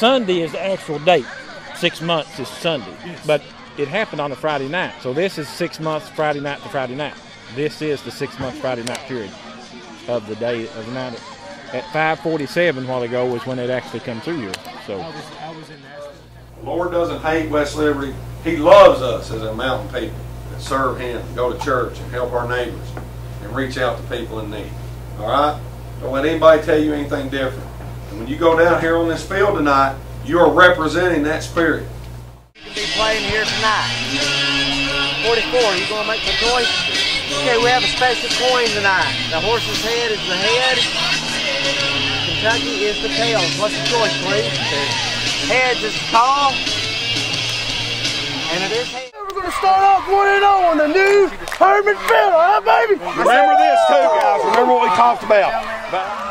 Sunday is the actual date. Six months is Sunday, but it happened on a Friday night. So this is six months Friday night to Friday night. This is the six months Friday night period of the day of the night. At 5:47 while ago was when it actually come through here. So I was, I was in The Lord doesn't hate West Liberty. He loves us as a mountain people that serve Him, go to church, and help our neighbors, and reach out to people in need. All right? Don't let anybody tell you anything different. And when you go down here on this field tonight, you are representing that spirit. You be playing here tonight. 44, you gonna make the choice? Okay, we have a special coin tonight. The horse's head is the head. Kentucky is the tail. What's the choice, please? Heads is the call. And it is head. We're gonna start off 1 0 on the new Herman Field, huh, baby? Remember this too, guys. Remember what we talked about. About